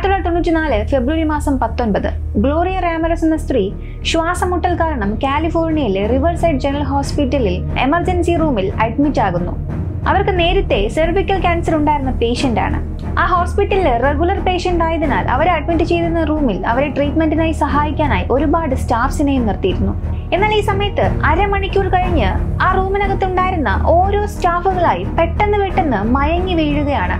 ആയിരത്തി തൊള്ളായിരത്തി തൊണ്ണൂറ്റി നാല് ഫെബ്രുവരി മാസം പത്തൊൻപത് ഗ്ലോറിയ റാമറസ് എന്ന സ്ത്രീ ശ്വാസമുട്ടൽ കാരണം കാലിഫോർണിയയിലെ റിവർ സൈഡ് ജനറൽ ഹോസ്പിറ്റലിൽ എമർജൻസി റൂമിൽ അഡ്മിറ്റ് ആകുന്നു. അവർക്ക് നേരത്തെ സെർവിക്കൽ ക്യാൻസർ ഉണ്ടായിരുന്ന പേഷ്യന്റ് ആണ്. ആ ഹോസ്പിറ്റലിൽ റെഗുലർ പേഷ്യന്റ് ആയതിനാൽ അവരെ അഡ്മിറ്റ് ചെയ്തിരുന്ന റൂമിൽ അവരെ ട്രീറ്റ്മെന്റിനായി സഹായിക്കാനായി ഒരുപാട് സ്റ്റാഫ്സിനെയും നിർത്തിയിരുന്നു. എന്നാൽ ഈ സമയത്ത് അരമണിക്കൂർ കഴിഞ്ഞ് ആ റൂമിനകത്തുണ്ടായിരുന്ന ഓരോ സ്റ്റാഫുകളായി പെട്ടെന്ന് പെട്ടെന്ന് മയങ്ങി വീഴുകയാണ്.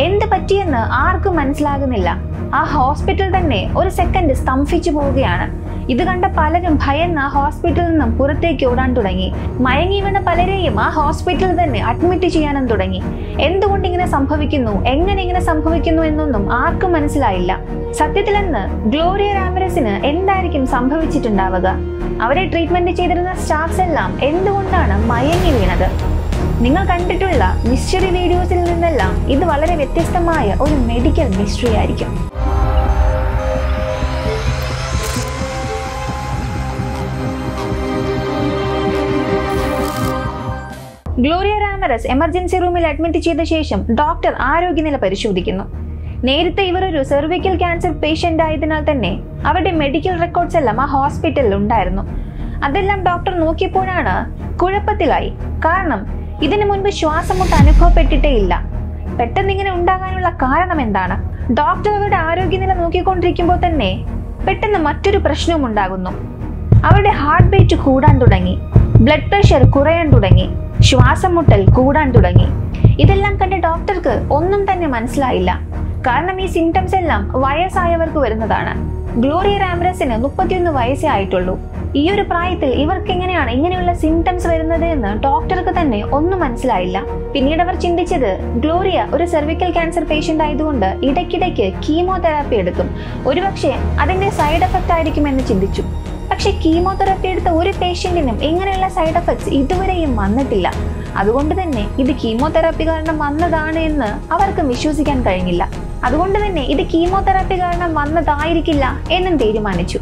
എന്ത് പറ്റിയെന്ന് ആർക്കും മനസ്സിലാകുന്നില്ല. ആ ഹോസ്പിറ്റൽ തന്നെ ഒരു സെക്കൻഡ് സ്തംഭിച്ചു പോവുകയാണ്. ഇത് കണ്ട പലരും ഭയന്ന് ആ ഹോസ്പിറ്റലിൽ നിന്നും പുറത്തേക്ക് ഓടാൻ തുടങ്ങി. മയങ്ങി വീണ പലരെയും ആ ഹോസ്പിറ്റലിൽ തന്നെ അഡ്മിറ്റ് ചെയ്യാനും തുടങ്ങി. എന്തുകൊണ്ട് ഇങ്ങനെ സംഭവിക്കുന്നു? എങ്ങനെ ഇങ്ങനെ സംഭവിക്കുന്നു എന്നൊന്നും ആർക്കും മനസ്സിലായില്ല. സത്യത്തിലെന്ന് ഗ്ലോറിയ രാമരസിന് എന്തായിരിക്കും സംഭവിച്ചിട്ടുണ്ടാവുക? അവരെ ട്രീറ്റ്മെന്റ് ചെയ്തിരുന്ന സ്റ്റാഫ്സ് എല്ലാം എന്തുകൊണ്ടാണ് മയങ്ങി വീണത്? നിങ്ങൾ കണ്ടിട്ടുള്ള മിസ്റ്ററി വീഡിയോസിൽ നിന്നെല്ലാം ഇത് വളരെ വ്യത്യസ്തമായ ഒരു മെഡിക്കൽ മിസ്റ്ററി ആയിരിക്കും. ഗ്ലോറിയ റാമറസ് എമർജൻസി റൂമിൽ അഡ്മിറ്റ് ചെയ്ത ശേഷം ഡോക്ടർ ആരോഗ്യനില പരിശോധിക്കുന്നു. നേരത്തെ ഇവർ ഒരു സെർവിക്കൽ ക്യാൻസർ പേഷ്യന്റ് ആയതിനാൽ തന്നെ അവരുടെ മെഡിക്കൽ റെക്കോർഡ്സ് എല്ലാം ആ ഹോസ്പിറ്റലിൽ ഉണ്ടായിരുന്നു. അതെല്ലാം ഡോക്ടർ നോക്കിയപ്പോഴാണ് കുഴപ്പത്തിലായി. കാരണം ഇതിനു മുൻപ് ശ്വാസമുട്ട് അനുഭവപ്പെട്ടിട്ടേ ഇല്ല. പെട്ടെന്ന് ഇങ്ങനെ ഉണ്ടാകാനുള്ള കാരണം എന്താണ്? ഡോക്ടർ അവരുടെ ആരോഗ്യനില നോക്കിക്കൊണ്ടിരിക്കുമ്പോൾ തന്നെ പെട്ടെന്ന് മറ്റൊരു പ്രശ്നവും ഉണ്ടാകുന്നു. അവരുടെ ഹാർട്ട് ബീറ്റ് കൂടാൻ തുടങ്ങി. ബ്ലഡ് പ്രഷർ കുറയാൻ തുടങ്ങി. ശ്വാസം മുട്ടൽ കൂടാൻ തുടങ്ങി. ഇതെല്ലാം കണ്ട് ഡോക്ടർക്ക് ഒന്നും തന്നെ മനസ്സിലായില്ല. കാരണം ഈ സിംറ്റംസ് എല്ലാം വയസ്സായവർക്ക് വരുന്നതാണ്. ഗ്ലോറിയ റാംബ്രസിന് മുപ്പത്തിയൊന്ന് വയസ്സേ ആയിട്ടുള്ളൂ. ഈ ഒരു പ്രായത്തിൽ ഇവർക്ക് എങ്ങനെയാണ് ഇങ്ങനെയുള്ള സിംറ്റംസ് വരുന്നത് എന്ന് ഡോക്ടർക്ക് തന്നെ ഒന്നും മനസ്സിലായില്ല. പിന്നീട് അവർ ചിന്തിച്ചത് ഗ്ലോറിയ ഒരു സെർവിക്കൽ ക്യാൻസർ പേഷ്യന്റ് ആയതുകൊണ്ട് ഇടയ്ക്കിടയ്ക്ക് കീമോതെറാപ്പി എടുക്കും. ഒരുപക്ഷെ അതിന്റെ സൈഡ് എഫക്റ്റ് ആയിരിക്കും എന്ന് ചിന്തിച്ചു. പക്ഷെ കീമോതെറാപ്പി എടുത്ത ഒരു പേഷ്യന്റിനും ഇങ്ങനെയുള്ള സൈഡ് എഫക്ട്സ് ഇതുവരെയും വന്നിട്ടില്ല. അതുകൊണ്ട് തന്നെ ഇത് കീമോതെറാപ്പി കാരണം വന്നതാണ് എന്ന് അവർക്ക് വിശ്വസിക്കാൻ കഴിഞ്ഞില്ല. അതുകൊണ്ട് തന്നെ ഇത് കീമോതെറാപ്പി കാരണം വന്നതായിരിക്കില്ല എന്നും തീരുമാനിച്ചു.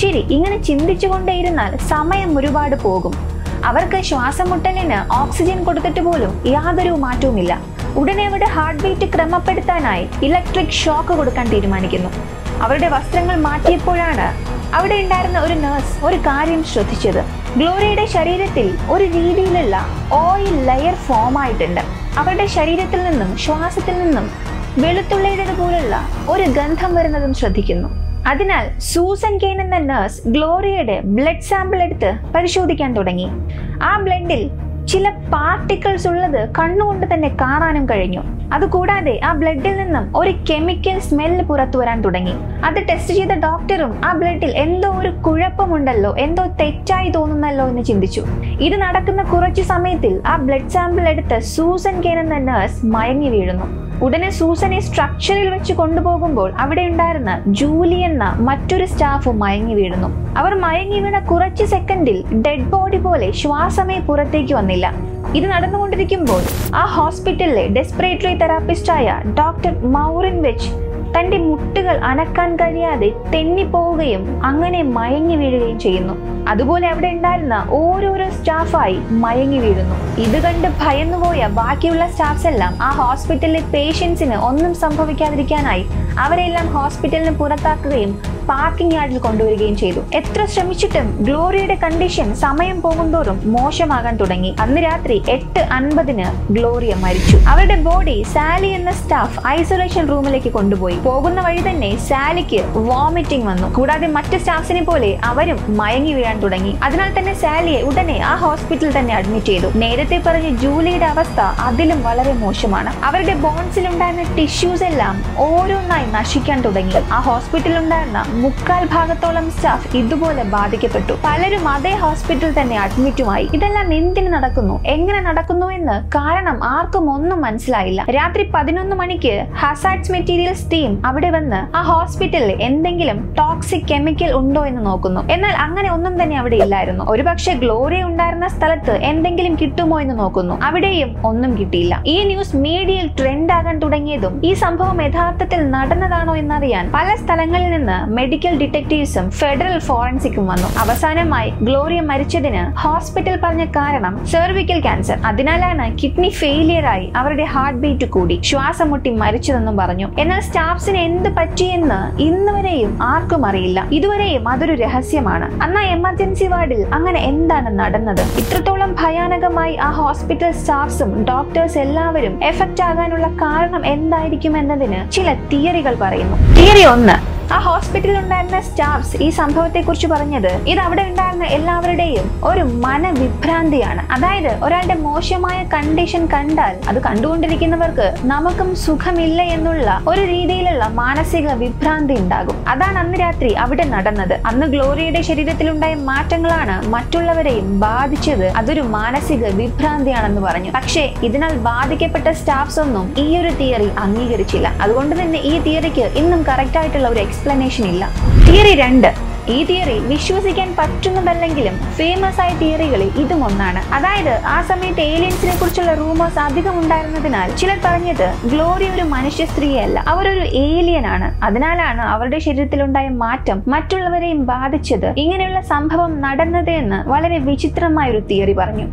ശരി ഇങ്ങനെ ചിന്തിച്ചുകൊണ്ടേയിരുന്നാൽ സമയം ഒരുപാട് പോകും. അവർക്ക് ശ്വാസമുട്ടലിന് ഓക്സിജൻ കൊടുത്തിട്ട് പോലും യാതൊരു മാറ്റവുമില്ല. ഉടനെ അവരുടെ ഹാർട്ട് ബീറ്റ് ക്രമപ്പെടുത്താനായി ഇലക്ട്രിക് ഷോക്ക് കൊടുക്കാൻ തീരുമാനിക്കുന്നു. അവരുടെ വസ്ത്രങ്ങൾ മാറ്റിയപ്പോഴാണ് അവിടെ ഉണ്ടായിരുന്ന ഒരു നഴ്സ് ഒരു കാര്യം ശ്രദ്ധിച്ചത്. ഗ്ലോറിയുടെ ശരീരത്തിൽ ഒരു രീതിയിലുള്ള ഓയിൽ ലെയർ ഫോം ആയിട്ടുണ്ട്. അവരുടെ ശരീരത്തിൽ നിന്നും ശ്വാസത്തിൽ നിന്നും വെളുത്തുള്ളിയുടെ പോലുള്ള ഒരു ഗന്ധം വരുന്നതും ശ്രദ്ധിക്കുന്നു. അതിനാൽ സൂസൻ കെയ്ൻ എന്ന നഴ്സ് ഗ്ലോറിയയുടെ ബ്ലഡ് സാമ്പിൾ എടുത്ത് പരിശോധിക്കാൻ തുടങ്ങി. ആ ബ്ലഡിൽ ചില പാർട്ടിക്കിൾസ് ഉള്ളത് കണ്ണുകൊണ്ട് തന്നെ കാണാനും കഴിഞ്ഞു. അതുകൂടാതെ ആ ബ്ലഡിൽ നിന്നും ഒരു കെമിക്കൽ സ്മെൽ പുറത്തു വരാൻ തുടങ്ങി. അത് ടെസ്റ്റ് ചെയ്ത ഡോക്ടറും ആ ബ്ലഡിൽ എന്തോ ഒരു കുഴപ്പമുണ്ടല്ലോ എന്തോ തെറ്റായി തോന്നുന്നല്ലോ എന്ന് ചിന്തിച്ചു. ഇത് നടക്കുന്ന കുറച്ചു സമയത്തിൽ ആ ബ്ലഡ് സാമ്പിൾ എടുത്ത് സൂസൻ കെയ്ൻ എന്ന നഴ്സ് മയങ്ങി വീഴുന്നു. ഉടനെ സൂസനെ സ്ട്രക്ചറിൽ വെച്ച് കൊണ്ടുപോകുമ്പോൾ അവിടെ ഉണ്ടായിരുന്ന ജൂലി എന്ന മറ്റൊരു സ്റ്റാഫ് മയങ്ങി വീഴുന്നു. അവർ മയങ്ങി വീണ കുറച്ച് സെക്കൻഡിൽ ഡെഡ് ബോഡി പോലെ ശ്വാസമേ പുറത്തേക്ക് വന്നില്ല. ഇത് നടന്നുകൊണ്ടിരിക്കുമ്പോൾ ആ ഹോസ്പിറ്റലിലെ ഡെസ്പിറേറ്ററി തെറാപ്പിസ്റ്റായ ഡോക്ടർ മൗറിൻ വെച്ച് തന്റെ മുട്ടുകൾ അനക്കാൻ കഴിയാതെ തെന്നിപ്പോവുകയും അങ്ങനെ മയങ്ങി വീഴുകയും ചെയ്യുന്നു. അതുപോലെ അവിടെ ഉണ്ടായിരുന്ന ഓരോരോ സ്റ്റാഫായി മയങ്ങി വീഴുന്നു. ഇത് കണ്ട് ഭയന്നുപോയ ബാക്കിയുള്ള സ്റ്റാഫ്സ് എല്ലാം ആ ഹോസ്പിറ്റലിലെ പേഷ്യൻസിന് ഒന്നും സംഭവിക്കാതിരിക്കാനായി അവരെല്ലാം ഹോസ്പിറ്റലിന് പുറത്താക്കുകയും പാർക്കിംഗ് യാർഡിൽ കൊണ്ടുവരികയും ചെയ്തു. എത്ര ശ്രമിച്ചിട്ടും ഗ്ലോറിയുടെ കണ്ടീഷൻ സമയം പോകുന്തോറും മോശമാകാൻ തുടങ്ങി. അന്ന് രാത്രി എട്ട് അൻപതിന് ഗ്ലോറിയ മരിച്ചു. അവരുടെ ബോഡി സാലി എന്ന സ്റ്റാഫ് ഐസൊലേഷൻ റൂമിലേക്ക് കൊണ്ടുപോയി. പോകുന്ന വഴി തന്നെ സാലിക്ക് വോമിറ്റിംഗ് വന്നു. കൂടാതെ മറ്റു സ്റ്റാഫ്സിനെ പോലെ അവരും മയങ്ങി വീഴാൻ തുടങ്ങി. അതിനാൽ തന്നെ സാലിയെ ഉടനെ ആ ഹോസ്പിറ്റലിൽ തന്നെ അഡ്മിറ്റ് ചെയ്തു. നേരത്തെ പറഞ്ഞ ജൂലിയുടെ അവസ്ഥ അതിലും വളരെ മോശമാണ്. അവരുടെ ബോൺസിൽ ഉണ്ടായിരുന്ന ടിഷ്യൂസ് എല്ലാം ഓരോന്നായി നശിക്കാൻ തുടങ്ങി. ആ ഹോസ്പിറ്റലിൽ ഉണ്ടായിരുന്ന മുക്കാൽ ഭാഗത്തോളം സ്റ്റാഫ് ഇതുപോലെ ബാധിക്കപ്പെട്ടു. പലരും അതേ ഹോസ്പിറ്റലിൽ തന്നെ അഡ്മിറ്റുമായി. ഇതെല്ലാം എന്തിന് നടക്കുന്നു? എങ്ങനെ നടക്കുന്നു എന്ന് കാരണം ആർക്കും ഒന്നും മനസ്സിലായില്ല. രാത്രി പതിനൊന്ന് മണിക്ക് ഹസാഡ്സ് മെറ്റീരിയൽസ് ടീം അവിടെ വന്ന് ആ ഹോസ്പിറ്റലിൽ എന്തെങ്കിലും ടോക്സിക് കെമിക്കൽ ഉണ്ടോ എന്ന് നോക്കുന്നു. എന്നാൽ അങ്ങനെ ഒന്നും തന്നെ അവിടെ ഇല്ലായിരുന്നു. ഒരുപക്ഷെ ഗ്ലോറി ഉണ്ടായിരുന്ന സ്ഥലത്ത് എന്തെങ്കിലും കിട്ടുമോ എന്ന് നോക്കുന്നു. അവിടെയും ഒന്നും കിട്ടിയില്ല. ഈ ന്യൂസ് മീഡിയയിൽ ട്രെൻഡ് ആകാൻ തുടങ്ങിയതും ഈ സംഭവം യഥാർത്ഥത്തിൽ നടന്നതാണോ എന്നറിയാൻ പല സ്ഥലങ്ങളിൽ നിന്ന് മെഡിക്കൽ ഡിറ്റക്റ്റീവ്സും ഫെഡറൽ ഫോറൻസിക്കും വന്നു. അവസാനമായി ഗ്ലോറിയ മരിച്ചതിന് ഹോസ്പിറ്റൽ പറഞ്ഞ കാരണം സെർവിക്കൽ ക്യാൻസർ അതിനാലാണ് കിഡ്നി ഫെയിലിയർ ആയി അവരുടെ ഹാർട്ട് ബീറ്റ് കൂടി ശ്വാസം മുട്ടി മരിച്ചതെന്നും പറഞ്ഞു. എന്നാൽ സ്റ്റാഫ്സിന് എന്ത് പറ്റിയെന്ന് ഇന്ന് വരെയും ആർക്കും അറിയില്ല. ഇതുവരെയും അതൊരു രഹസ്യമാണ്. അന്ന് എമർജൻസി വാർഡിൽ അങ്ങനെ എന്താണ് നടന്നത്? ഇത്രത്തോളം ഭയാനകമായി ആ ഹോസ്പിറ്റൽ സ്റ്റാഫ്സും ഡോക്ടേഴ്സ് എല്ലാവരും എഫക്റ്റ് ആകാനുള്ള കാരണം എന്തായിരിക്കും എന്നതിന് ചില തിയറികൾ പറയുന്നു. തിയറി ഒന്ന് ആ ഹോസ്പിറ്റലിൽ ഉണ്ടായിരുന്ന സ്റ്റാഫ്സ് ഈ സംഭവത്തെ കുറിച്ച് പറഞ്ഞത് ഇത് അവിടെ ഉണ്ടായിരുന്ന എല്ലാവരുടെയും ഒരു മനവിഭ്രാന്തിയാണ്. അതായത് ഒരാളുടെ മോശമായ കണ്ടീഷൻ കണ്ടാൽ അത് കണ്ടുകൊണ്ടിരിക്കുന്നവർക്ക് നമുക്കും സുഖമില്ല എന്നുള്ള ഒരു രീതിയിലുള്ള മാനസിക വിഭ്രാന്തി ഉണ്ടാകും. അതാണ് അന്ന് രാത്രി അവിടെ നടന്നത്. അന്ന് ഗ്ലോറിയയുടെ ശരീരത്തിലുണ്ടായ മാറ്റങ്ങളാണ് മറ്റുള്ളവരെയും ബാധിച്ചത്. അതൊരു മാനസിക വിഭ്രാന്തിയാണെന്ന് പറഞ്ഞു. പക്ഷേ ഇതിനാൽ ബാധിക്കപ്പെട്ട സ്റ്റാഫ്സ് ഒന്നും ഈ ഒരു തിയറി അംഗീകരിച്ചില്ല. അതുകൊണ്ട് തന്നെ ഈ തിയറിക്ക് ഇന്നും കറക്റ്റ് ആയിട്ടുള്ള ഒരു എക്സ്പ്ലനേഷൻ ഇല്ല. തിയറി രണ്ട്. ഈ തിയറി വിശ്വസിക്കാൻ പറ്റുന്നതല്ലെങ്കിലും ഫേമസ് ആയ തിയറികളിൽ ഇതും ഒന്നാണ്. അതായത് ആ സമയത്ത് ഏലിയൻസിനെ കുറിച്ചുള്ള റൂമേഴ്സ് അധികം ഉണ്ടായിരുന്നതിനാൽ ചിലർ പറഞ്ഞത് ഗ്ലോറി ഒരു മനുഷ്യ സ്ത്രീയല്ല അവരൊരു ഏലിയൻ ആണ്. അതിനാലാണ് അവരുടെ ശരീരത്തിലുണ്ടായ മാറ്റം മറ്റുള്ളവരെയും ബാധിച്ചത് ഇങ്ങനെയുള്ള സംഭവം നടന്നത് എന്ന് വളരെ വിചിത്രമായ ഒരു തിയറി പറഞ്ഞു.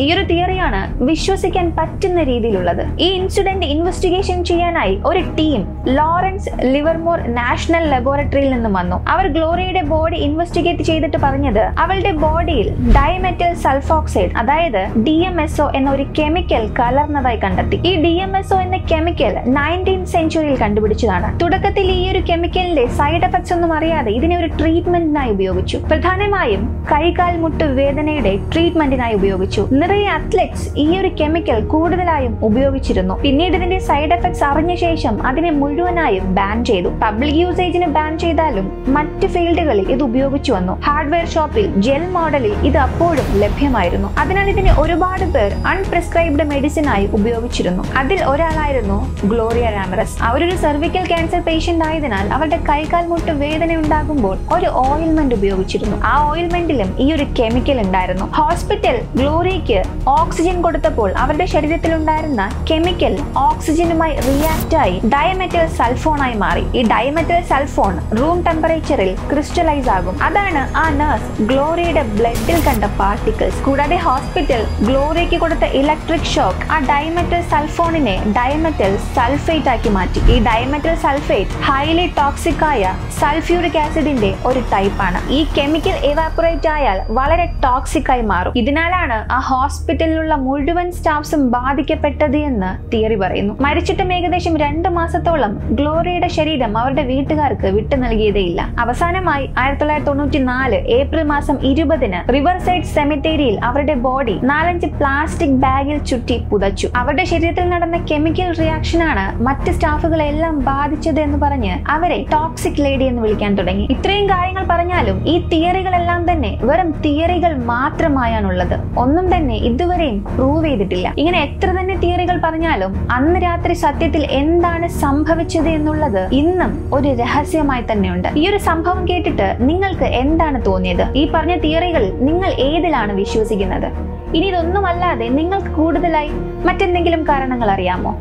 ഈ ഒരു തിയറിയാണ് വിശ്വസിക്കാൻ പറ്റുന്ന രീതിയിലുള്ളത്. ഈ ഇൻസിഡന്റ് ഇൻവെസ്റ്റിഗേഷൻ ചെയ്യാനായി ഒരു ടീം ലോറൻസ് ലിവർമോർ നാഷണൽ ലബോറട്ടറിയിൽ നിന്നും വന്നു. അവർ ഗ്ലോറിയുടെ ബോഡി ഇൻവെസ്റ്റിഗേറ്റ് ചെയ്തിട്ട് പറഞ്ഞത് അവളുടെ ബോഡിയിൽ ഡൈമെറ്റൽ സൾഫോക്സൈഡ് അതായത് ഡി എം എസ് ഒ എന്ന ഒരു കെമിക്കൽ കലർന്നതായി കണ്ടെത്തി. ഈ ഡി എം എസ് ഒ എന്ന കെമിക്കൽ നയന്റീൻ സെഞ്ചുറിയിൽ കണ്ടുപിടിച്ചതാണ്. തുടക്കത്തിൽ ഈ ഒരു കെമിക്കലിന്റെ സൈഡ് എഫക്ട്സ് ഒന്നും അറിയാതെ ഇതിനെ ഒരു ട്രീറ്റ്മെന്റിനായി ഉപയോഗിച്ചു. പ്രധാനമായും കൈകാൽ മുട്ട് വേദനയുടെ ട്രീറ്റ്മെന്റിനായി ഉപയോഗിച്ചു. നിറയെ അത്ലറ്റ്സ് ഈ ഒരു കെമിക്കൽ കൂടുതലായും ഉപയോഗിച്ചിരുന്നു. പിന്നീട് ഇതിന്റെ സൈഡ് എഫക്ട്സ് അറിഞ്ഞ ശേഷം അതിനെ മുഴുവനായും ബാൻ ചെയ്തു. പബ്ലിക് യൂസേജിന് ബാൻ ചെയ്താലും മറ്റ് ഫീൽഡുകളിൽ ഇത് ഉപയോഗിച്ചു വന്നു. ഹാർഡ്വെയർ ഷോപ്പിൽ ജെൽ മോഡലിൽ ഇത് അപ്പോഴും ലഭ്യമായിരുന്നു. അതിനാൽ ഇതിനെ ഒരുപാട് പേർ അൺപ്രിസ്ക്രൈബ്ഡ് മെഡിസിൻ ആയി ഉപയോഗിച്ചിരുന്നു. അതിൽ ഒരാളായിരുന്നു ഗ്ലോറിയ രാമറസ് അവരൊരു സെർവിക്കൽ ക്യാൻസർ പേഷ്യന്റ് ആയതിനാൽ അവരുടെ കൈകാൽ മുട്ട് വേദന ഉണ്ടാകുമ്പോൾ ഒരു ഓയിൽമെന്റ് ഉപയോഗിച്ചിരുന്നു. ആ ഓയിൽമെന്റിലും ഈ ഒരു കെമിക്കൽ ഉണ്ടായിരുന്നു. ഹോസ്പിറ്റൽ ഗ്ലോറിയയ്ക്ക് ഓക്സിജൻ കൊടുത്തപ്പോൾ അവരുടെ ശരീരത്തിൽ ഉണ്ടായിരുന്ന കെമിക്കൽ ഓക്സിജനുമായി റിയാക്ട് ആയി ഡയമെറ്റൽ സൾഫോണായി മാറി. ഈ ഡയമെറ്റൽ സൾഫോൺ റൂം ടെമ്പറേച്ചറിൽ ക്രിസ്റ്റലൈസ് ആകും. അതാണ് ആ നഴ്സ് ഗ്ലോറിയുടെ ബ്ലഡിൽ കണ്ട പാർട്ടിക്കിൾസ് കൂടാതെ ഹോസ്പിറ്റൽ ഗ്ലോറിയയ്ക്ക് കൊടുത്ത ഇലക്ട്രിക് ഷോക്ക് ആ ഡയമെറ്റൽ സൾഫോണിനെ ഡയമെറ്റൽ സൾഫേറ്റ് ആക്കി മാറ്റി. ഈ ഡയമെറ്റൽ സൾഫേറ്റ് ഹൈലി ടോക്സിക് ആയ സൾഫ്യൂറിക് ആസിഡിന്റെ ഒരു ടൈപ്പാണ് ഈ കെമിക്കൽ എവാപ്പറേറ്റ് ആയാൽ വളരെ ടോക്സിക് ആയി മാറും. ഇതിനാലാണ് ആ ഹോസ്പിറ്റലിലുള്ള മുഴുവൻ സ്റ്റാഫ്സും ബാധിക്കപ്പെട്ടത് എന്ന് തിയറി പറയുന്നു. മരിച്ചിട്ടും ഏകദേശം രണ്ട് മാസത്തോളം ഗ്ലോറിയുടെ ശരീരം അവരുടെ വീട്ടുകാർക്ക് വിട്ടു നൽകിയതേയില്ല. അവസാനമായി ആയിരത്തി തൊള്ളായിരത്തി തൊണ്ണൂറ്റി നാല് ഏപ്രിൽ മാസം ഇരുപതിന് റിവർ സൈഡ് സെമിത്തേരിയിൽ അവരുടെ ബോഡി നാലഞ്ച് പ്ലാസ്റ്റിക് ബാഗിൽ ചുറ്റി പുതച്ചു. അവരുടെ ശരീരത്തിൽ നടന്ന കെമിക്കൽ റിയാക്ഷനാണ് മറ്റ് സ്റ്റാഫുകളെല്ലാം ബാധിച്ചത് എന്ന് പറഞ്ഞ് അവരെ ടോക്സിക് ലേഡി എന്ന് വിളിക്കാൻ തുടങ്ങി. ഇത്രയും കാര്യങ്ങൾ പറഞ്ഞാലും ഈ തിയറികളെല്ലാം തന്നെ വെറും തിയറികൾ മാത്രമായാണുള്ളത്. ഒന്നും തന്നെ ഇതുവരെയും പ്രൂവ് ചെയ്തിട്ടില്ല. ഇങ്ങനെ എത്ര തന്നെ തിയറികൾ പറഞ്ഞാലും അന്ന് രാത്രി സത്യത്തിൽ എന്താണ് സംഭവിച്ചത് എന്നുള്ളത് ഇന്നും ഒരു രഹസ്യമായി തന്നെയുണ്ട്. ഈ ഒരു സംഭവം കേട്ടിട്ട് നിങ്ങൾക്ക് എന്താണ് തോന്നിയത്? ഈ പറഞ്ഞ തിയറികളിൽ നിങ്ങൾ ഏതിലാണ് വിശ്വസിക്കുന്നത്? ഇനി ഇതൊന്നുമല്ലാതെ നിങ്ങൾക്ക് കൂടുതലായി മറ്റെന്തെങ്കിലും കാരണങ്ങൾ അറിയാമോ?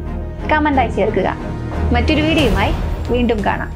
കമന്റായി ചേർക്കുക. മറ്റൊരു വീഡിയോയുമായി വീണ്ടും കാണാം.